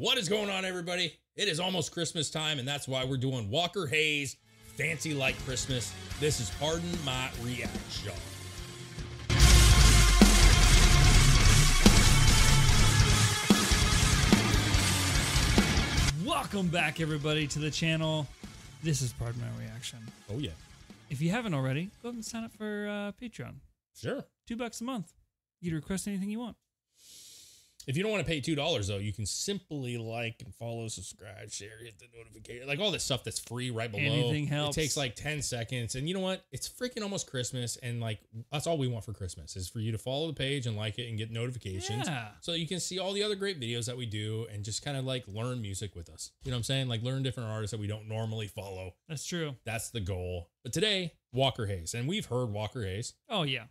What is going on, everybody? It is almost Christmas time, and that's why we're doing Walker Hayes Fancy Like Christmas. This is Pardon My Reaction. Welcome back, everybody, to the channel. This is Pardon My Reaction. Oh, yeah. If you haven't already, go ahead and sign up for uh, Patreon. Sure. Two bucks a month. You can request anything you want. If you don't want to pay $2, though, you can simply like and follow, subscribe, share, hit the notification, like all this stuff that's free right below. Anything helps. It takes like 10 seconds. And you know what? It's freaking almost Christmas. And like, that's all we want for Christmas is for you to follow the page and like it and get notifications. Yeah. So you can see all the other great videos that we do and just kind of like learn music with us. You know what I'm saying? Like learn different artists that we don't normally follow. That's true. That's the goal. But today, Walker Hayes. And we've heard Walker Hayes. Oh, yeah.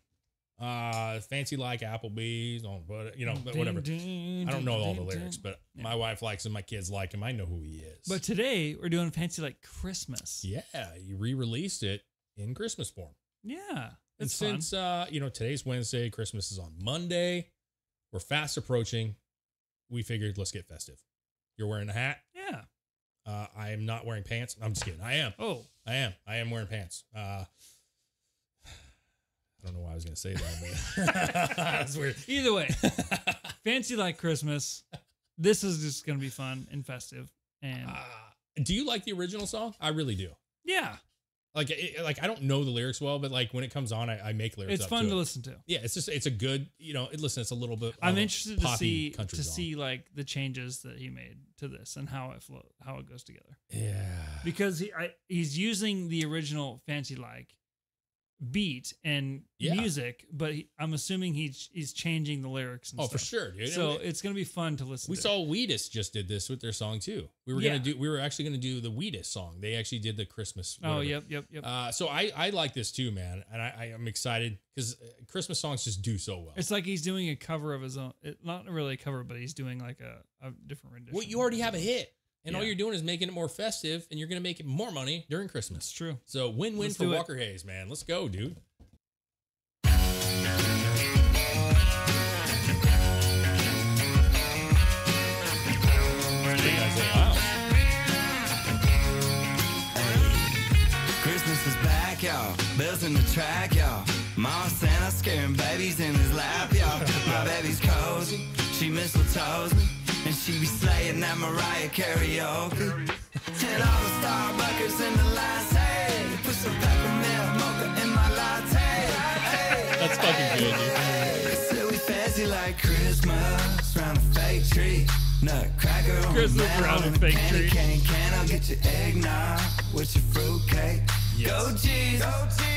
Uh fancy like Applebee's on but you know, but whatever. I don't know all the lyrics, but Yeah. my wife likes him, my kids like him. I know who he is. But today, we're doing Fancy Like Christmas. yeah, he re-released it in Christmas form. Yeah. And since uh, you know, today's Wednesday, Christmas is on Monday. We're fast approaching. We figured let's get festive. You're wearing a hat. Yeah. Uh, I am not wearing pants. I'm just kidding. I am. Oh, I am. I am wearing pants. Uh, I don't know why I was going to say that, but that's weird. either way, Fancy Like Christmas. This is just going to be fun and festive. And Uh, do you like the original song? I really do. yeah, Like, it, like I don't know the lyrics well, but like when it comes on, I, I make lyrics. it's fun to, to it. listen to. Yeah, it's just it's a good. You know, it, listen, it's a little bit. I'm interested to see country to song. see like the changes that he made to this and how it flow how it goes together. Yeah. Because he I, he's using the original Fancy Like beat and Yeah. music, but he, I'm assuming he's he's changing the lyrics. And Oh, for sure, dude. So And we, it's gonna be fun to listen. we to. saw Wheatus just did this with their song too. We were Yeah. gonna do. We were actually gonna do the Wheatus song. They actually did the Christmas. Oh yep yep yep. Uh, so I I like this too, man, and I, I am excited because Christmas songs just do so well. it's like he's doing a cover of his own. It, not really a cover, but he's doing like a, a different rendition. well, you already have a hit, and all you're doing is making it more festive, and you're gonna make it more money during It's Christmas. true. So win win Let's for do it. Walker Hayes, man. Let's go, dude. You guys think? Wow. Christmas is back, y'all. Bills in the track, y'all. Mama Santa scaring babies in his lap, y'all. My baby's cozy. She mistletoes me. And she be slaying that Mariah karaoke. And all the Starbuckers in the last hey. Put some peppermint mocha in my latte. Hey. That's fucking good, dude. So we fancy like Christmas round a fake tree. Nutcracker on Christmas the mantle round a and fake candy tree. cane can. I'll get your eggnog with your fruitcake. Go Jesus,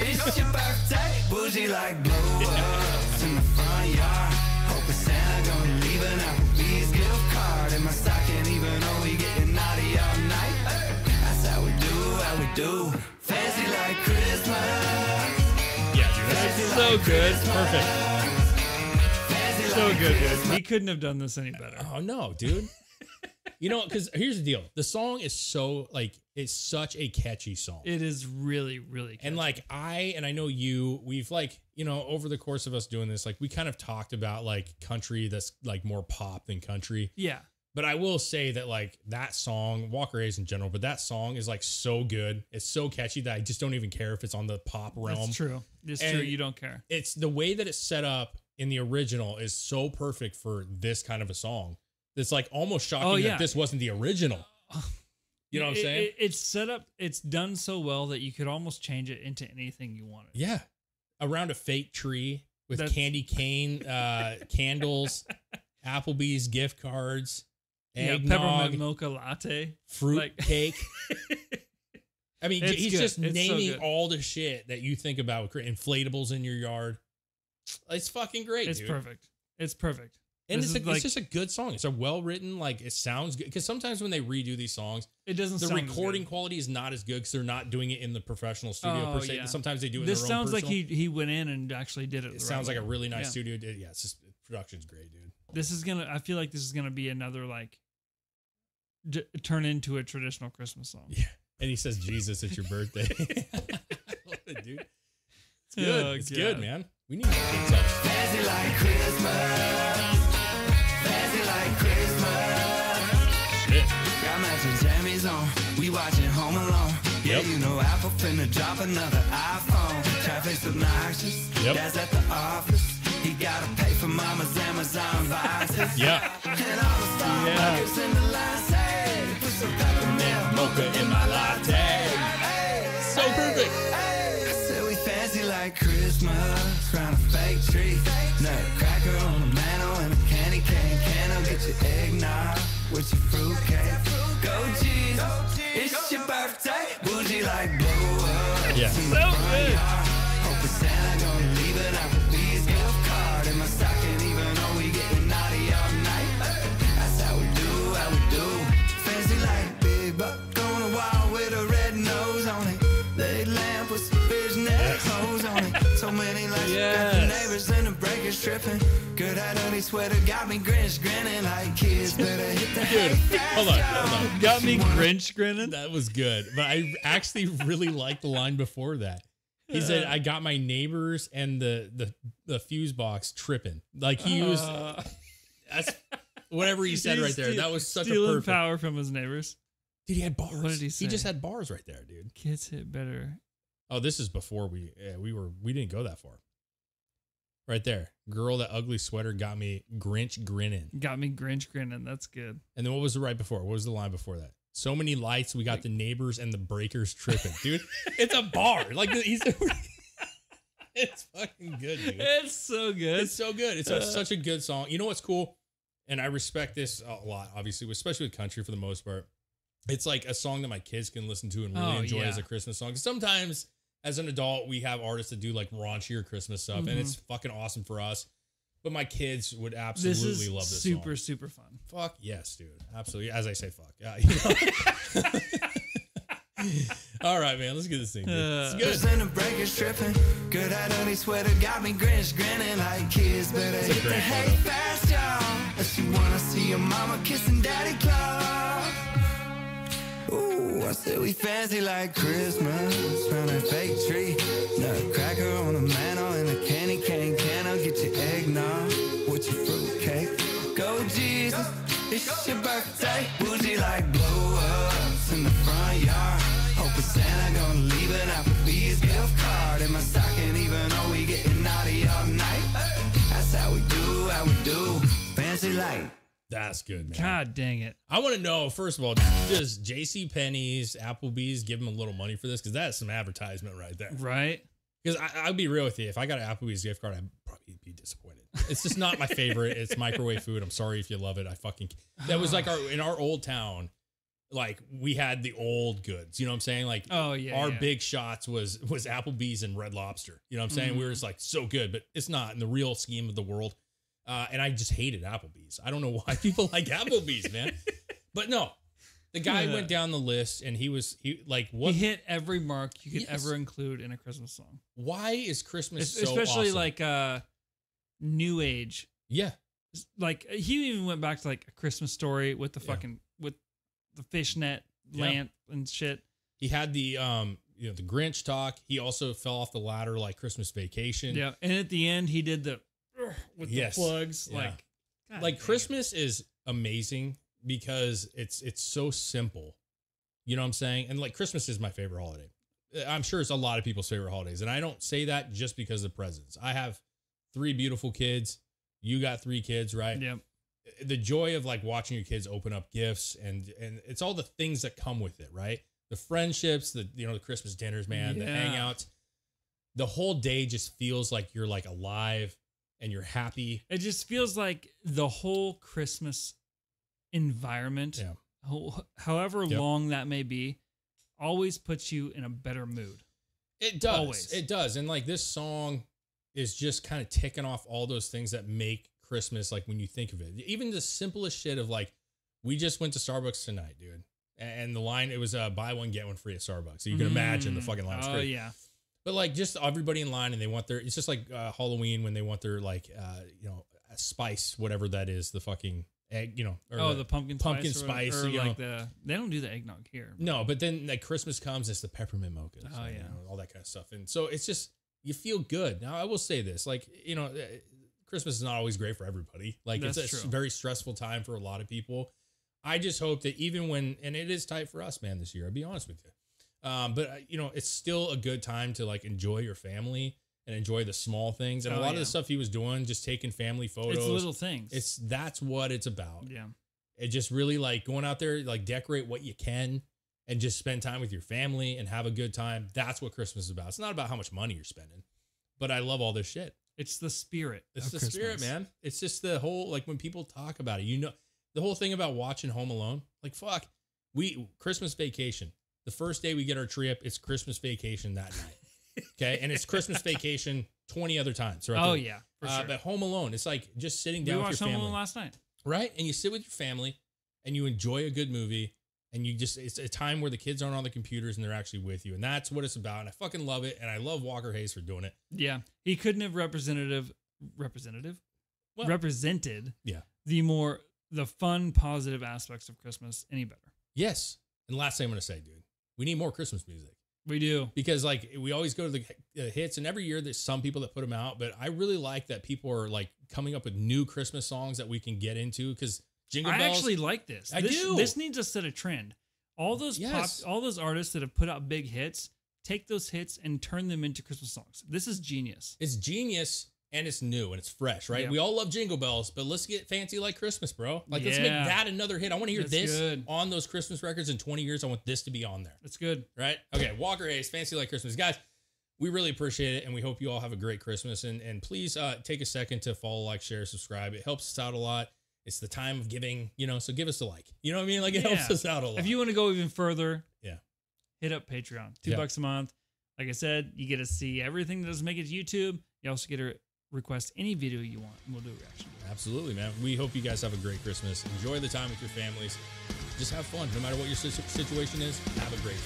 it's your birthday. Bougie like blow ups in the front yard. Hoping Santa gonna leave an Applebee's gift card in my stocking, even though we getting naughty all night. That's how we do, how we do. Fancy like Christmas. Yeah, dude. That's It's so good. perfect. Fancy So like good, dude. Christmas. He couldn't have done this any better. Oh no, dude. You know, because here's the deal: the song is so like it's such a catchy song. It is really, really and like I and I know you, we've like you know over the course of us doing this, like we kind of talked about like country that's like more pop than country. yeah, But I will say that like that song, Walker Hayes in general, but that song is like so good. It's so catchy that I just don't even care if it's on the pop realm. that's true. It's And- true. You don't care. It's the way that it's set up in the original is so perfect for this kind of a song. It's like almost shocking Oh, yeah. that this wasn't the original. You know what I'm saying? it- it's set up. It's done so well that you could almost change it into anything you wanted. Yeah. Around a fake tree with That's- candy cane, uh, candles, Applebee's gift cards, Yeah, eggnog, peppermint mocha latte. fruit like- cake. I mean, It's he's good. just It's naming good. all the shit that you think about with inflatables in your yard. It's fucking great. It's dude. perfect. It's perfect. And This it's, a, like- it's just a good song. It's a well written, like it sounds good. Because sometimes when they redo these songs, It doesn't. the sound recording good. quality is not as good because they're not doing it in the professional studio Oh, per se. yeah. Sometimes they do it. in This their own sounds like he he went in and actually did it. It the sounds right like a really nice Yeah. studio. Did yeah, it's just production's great, dude. This is gonna. I feel like this is gonna be another like. D- turn into a traditional Christmas song. Yeah. And he says, "Jesus, it's your birthday." It, dude. It's good. Oh, it's God. good, man. We need more good stuff. Fancy finna drop another iPhone. Traffic's obnoxious. Yep. Dad's at the office. He gotta pay for mama's Amazon vices. Yeah. And all the Starbucks in the line say, put some peppermint Mocha in my latte. So perfect. I said we fancy like Christmas, round a fake tree. Nutcracker on a mantle and a candy cane candle. Get your eggnog with your fruitcake. Go Jesus, it's your birthday. Bougie like Yeah. So good. Good hat, sweater, got me Grinch grinning like kids. Better hit the Dude, hay hold on, hold on. Got me Grinch grinning. That was good, but I actually really liked the line before that. He said, "I got my neighbors and the the the fuse box tripping." Like he was. Uh, That's whatever he said right there. steal- That was such a stealing perfect. power from his neighbors. Dude, he had bars. What did he say? He just had bars right there, dude. Kids hit better. Oh, this is before we yeah, we were we didn't go that far. Right there, girl, that ugly sweater got me Grinch grinning. Got me Grinch grinning. That's good. And then what was the right before? What was the line before that? So many lights, we got the neighbors and the breakers tripping, dude. it's a bar. Like he's. it's fucking good, dude. It's so good. It's so good. It's a, uh. such a good song. You know what's cool? And I respect this a lot, obviously, especially with country for the most part. It's like a song that my kids can listen to and really Oh, enjoy yeah. as a Christmas song. Sometimes, as an adult, we have artists that do like raunchier Christmas stuff, and Mhm. it's fucking awesome for us. But my kids would this absolutely is love this super song. super fun. Fuck yes, dude. Absolutely. As I say, fuck. Uh, you know? All right, man. Let's get this thing. Dude. Uh, It's Breakers good. and the breakers tripping. Good hat, ugly sweater, got me Grinch grinning like kids. Better a hit the great hay photo. fast, y'all. If you wanna see your mama kissing Daddy Claus. Ooh, I said we fancy like Christmas, round a fake tree. Nutcracker on a mantle and a candy cane candle. Get your eggnog with your fruitcake. Go Jesus, it's your birthday. Bougie like blow ups in the front yard. Hope Santa gonna leave an Applebee's gift card in my That's good, man. God dang it. I want to know first of all, does J.C. Penney's, Applebee's give them a little money for this? Because that's some advertisement right there. Right? Because I'll be real with you, if I got an Applebee's gift card, I'd probably be disappointed. It's just not my favorite. it's microwave food. I'm sorry if you love it. I fucking that was like our in our old town. Like we had the old goods. You know what I'm saying? Like Oh yeah. our yeah. big shots was was Applebee's and Red Lobster. You know what I'm saying? We mm-hmm. were just like so good, but it's not in the real scheme of the world. Uh, and I just hated Applebee's. I don't know why people like Applebee's, man. But no, the guy Yeah. went down the list and he was he like what? He hit every mark you could Yes. ever include in a Christmas song. why is Christmas Es- so Especially awesome? like uh new age. yeah, Like he even went back to like a Christmas story with the Yeah. fucking with the fishnet Yeah. lamp and shit. he had the um you know the Grinch talk. He also fell off the ladder like Christmas Vacation. Yeah. And at the end he did the with Yes. the plugs. Yeah. Like God like. Christmas is amazing because it's it's so simple. You know what I'm saying? And like Christmas is my favorite holiday. Uh, I'm sure it's a lot of people's favorite holidays, and I don't say that just because of presents. I have three beautiful kids. You got three kids, right? Yep. The joy of like watching your kids open up gifts and and it's all the things that come with it, right? The friendships, the you know the Christmas dinners, man, the hangouts. The whole day just feels like you're like alive and you're happy. It just feels like the whole Christmas environment, Yeah. ho- however Yep. long that may be, always puts you in a better mood. It does. Always. It does. And like this song is just kind of ticking off all those things that make Christmas like when you think of it. Even the simplest shit of like, we just went to Starbucks tonight, dude. And the line, it was a buy one, get one free at Starbucks. So you can imagine the Mm. fucking line Oh great. yeah. But like just everybody in line and they want their, it's just like uh, Halloween when they want their like, uh, you know, a spice, whatever that is, the fucking egg, you know. or Oh, the pumpkin pumpkin spice, or- spice, or, like the they don't do the eggnog here. No, but then like Christmas comes, it's the peppermint mochas. Oh, and, you yeah. know, all that kind of stuff, and so it's just you feel good. Now I will say this, like you know, eh, Christmas is not always great for everybody. Like it's That's a true. very stressful time for a lot of people. I just hope that even when, and it is tight for us, man, this year, I'll be honest with you. Um, but uh, you know, it's still a good time to like enjoy your family and enjoy the small things. And a Oh, lot of the stuff he was doing, just taking family photos. It's little things. It's that's what it's about. yeah. It just really like going out there, like decorate what you can and just spend time with your family and have a good time. That's what Christmas is about. It's not about how much money you're spending, but I love all this shit. It's the spirit. It's the spirit, man. It's just the whole like when people talk about it, you know, the whole thing about watching Home Alone. Like fuck, we Christmas vacation. The first day we get our tree up, it's Christmas vacation that night. Okay, and it's Christmas vacation twenty other times. throughout Oh yeah, uh. But Home Alone, it's like just sitting we down with watched your Home family, Alone last night. right? And you sit with your family and you enjoy a good movie. And you just, it's a time where the kids aren't on the computers and they're actually with you. And that's what it's about. And I fucking love it. And I love Walker Hayes for doing it. Yeah, he couldn't have representative representative Well- represented Yeah. the more the fun positive aspects of Christmas any better. Yes. And last thing I'm going to say, dude, we need more Christmas music. We do. because like we always go to the uh, hits and every year there's some people that put them out but i really like that people are like coming up with new christmas songs that we can get into because jingle I bells actually like this. I this, do. This needs to set a trend. All those Yes. pop, all those artists that have put out big hits, take those hits and turn them into Christmas songs. This is genius. it's genius and it's new and it's fresh right Yeah. we all love jingle bells but let's get fancy like christmas bro like let's make that another hit i want to hear That's this good. on those christmas records in 20 years i want this to be on there That's good. right okay walker hayes fancy like christmas guys we really appreciate it and we hope you all have a great christmas and and please uh take a second to follow like share subscribe it helps us out a lot it's the time of giving you know so give us a like you know what i mean like it helps us out a lot If you want to go even further, Yeah. hit up Patreon. Two Yeah. bucks a month. Like I said, you get to see everything that doesn't make it to YouTube. You also get to request any video you want, and we'll do a reaction. absolutely man. We hope you guys have a great christmas. Enjoy the time with your families. Just have fun. No matter what your situation is have a great